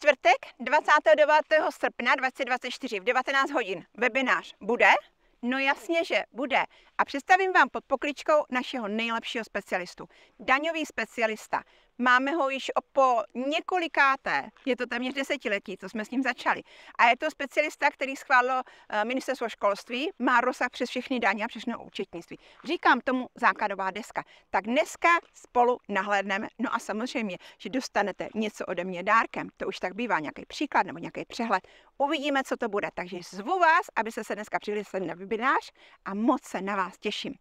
čtvrtek 29. srpna 2024 v 19 hodin webinář bude? No jasně, že bude. A představím vám pod pokličkou našeho nejlepšího specialistu. Daňový specialista. Máme ho již po několikáté, je to téměř desetiletí, co jsme s ním začali. A je to specialista, který schválilo eh, ministerstvo školství, má rozsah přes všechny daně a všechno účetnictví. Říkám tomu základová deska. Tak dneska spolu nahlédneme, no a samozřejmě, že dostanete něco ode mě dárkem. To už tak bývá, nějaký příklad nebo nějaký přehled. Uvidíme, co to bude. Takže zvu vás, abyste se dneska přihlísli na webinář a moc se na vás těším.